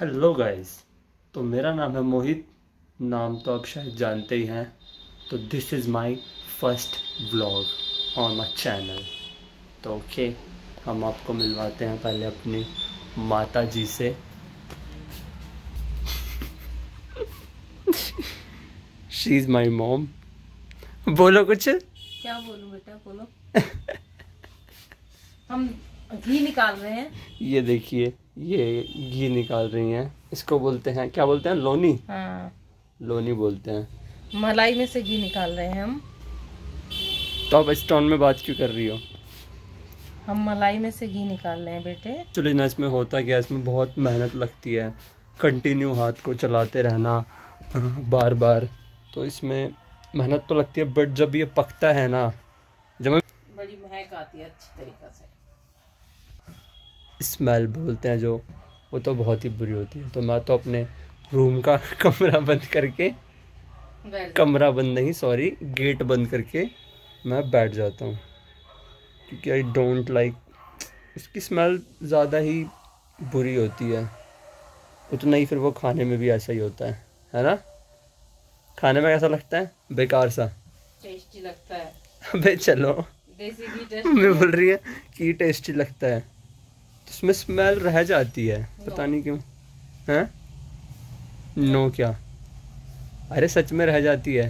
Hello guys तो मेरा नाम है मोहित। नाम तो आप शायद जानते ही हैं। तो this is my first vlog on my channel तो ओके हम आपको मिलवाते हैं पहले अपनी माता जी से। शी इज़ माई मॉम बोलो कुछ? क्या बोलूँ बेटा बोलो। हम घी निकाल रहे हैं। ये देखिए। ये घी निकाल रही हैं। इसको बोलते हैं क्या बोलते हैं? लोनी। हाँ। लोनी बोलते हैं। मलाई में से घी निकाल रहे हैं हम। तो आप इस टोन में बात क्यों कर रही हो? हम मलाई में से घी निकाल रहे हैं बेटे। चलो ना इसमें होता क्या इसमें बहुत मेहनत लगती है। कंटिन्यू हाथ को चलाते रहना बार बार तो इसमें मेहनत तो लगती है बट जब ये पकता है ना जब बड़ी महक आती है अच्छी तरीके से। स्मेल बोलते हैं जो वो तो बहुत ही बुरी होती है। तो मैं तो अपने रूम का कमरा बंद करके कमरा बंद नहीं सॉरी गेट बंद करके मैं बैठ जाता हूँ। क्योंकि आई डोंट लाइक उसकी स्मेल ज़्यादा ही बुरी होती है। उतना ही फिर वो खाने में भी ऐसा ही होता है है ना? खाने में कैसा लगता है? बेकार सा। टेस्टी लगता है। अबे चलो। मैं बोल रही है कि टेस्टी लगता है। तो उसमें स्मेल रह जाती है। पता नहीं क्यों। हैं? नो क्या? अरे सच में रह जाती है।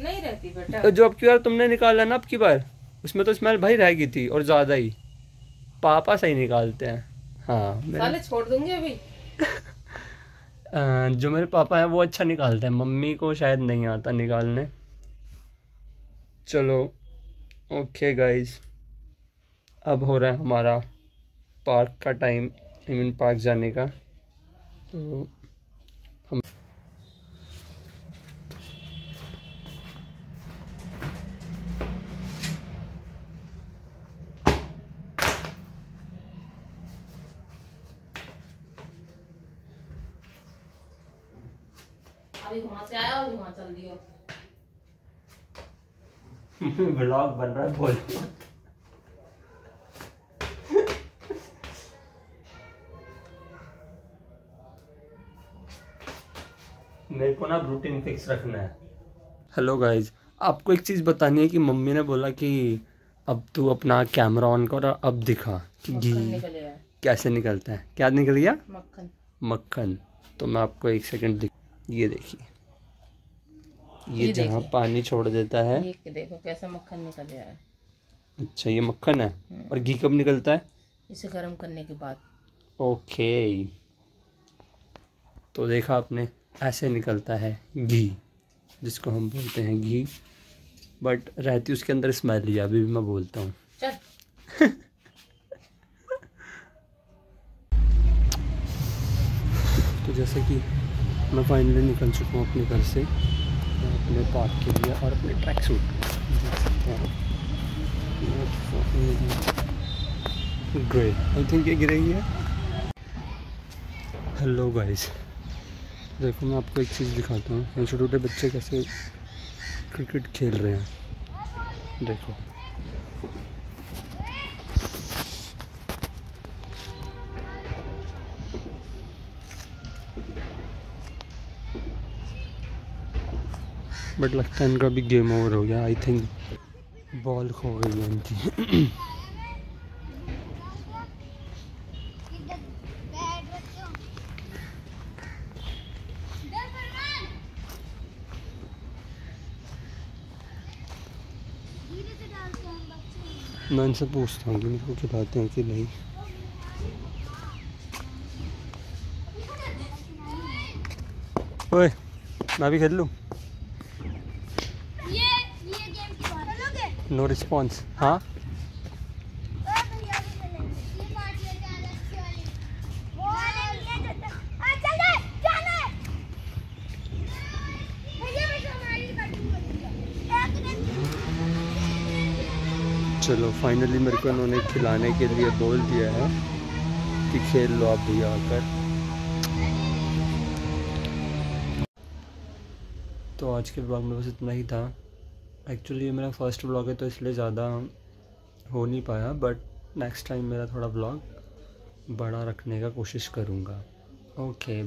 नहीं रहती बेटा। तो जो अब की बार तुमने निकाला ना अब की बार? उसमें तो स्मेल भाई रह गई थी और ज़्यादा ही। पापा सही निकालते हैं। हाँ साले छोड़ दूँगी अभी। जो मेरे पापा हैं वो अच्छा निकालते हैं। मम्मी को शायद नहीं आता निकालने। चलो ओके गाइस अब हो रहा है हमारा पार्क का टाइम आई मीन पार्क जाने का। तो हम अभी वहाँ से आया और वहाँ चल दियो। ब्लॉग बन रहा है बोल। मेरे को ना रूटीन फिक्स रखना है। हेलो गाइज़ आपको एक चीज़ बतानी है कि मम्मी ने बोला कि अब तू अपना कैमरा ऑन कर और अब दिखा कि घी कैसे निकलता है। क्या निकल गया? मक्खन। मक्खन। तो मैं आपको एक सेकंड दिख ये देखिए। ये ये जहाँ पानी छोड़ देता है। देख के देखो कैसा मक्खन निकल आया है। अच्छा ये मक्खन है? और घी कब निकलता है? इसे गर्म करने के बाद। ओके तो देखा आपने। ऐसे निकलता है घी जिसको हम बोलते हैं घी। बट रहती उसके अंदर स्मेल ही अभी भी मैं बोलता हूँ। तो जैसे कि मैं फाइनली निकल चुका हूँ अपने घर से अपने पार्क के लिए और अपने track suit grey I think ये गिरेगी है हेलो गाइस देखो, मैं आपको एक चीज़ दिखाता हूँ। ये छोटे छोटे बच्चे कैसे क्रिकेट खेल रहे हैं। देखो। बट लगता है इनका भी गेम ओवर हो गया। आई थिंक बॉल खो गई है इनकी। मैं इनसे पूछता हूँ कि इनको खिलाते हैं कि नहीं। ओए मैं भी खेल लूँ? की नो रिस्पॉन्स हाँ ओ भैया भी चलेंगे ये पार्ट लेके आ अच्छी वाली वो ये जल्दी आ चले चले भैया भी हमारी कटिंग एक दिन चलो फाइनली मेरे को इन्होंने खिलाने के लिए बोल दिया है। कि खेल लो आप भैया आकर। तो आज के ब्लॉग में बस इतना ही था। एक्चुअली ये मेरा फ़र्स्ट ब्लॉग है तो इसलिए ज़्यादा हो नहीं पाया बट नेक्स्ट टाइम मेरा थोड़ा ब्लॉग बड़ा रखने का कोशिश करूँगा। ओके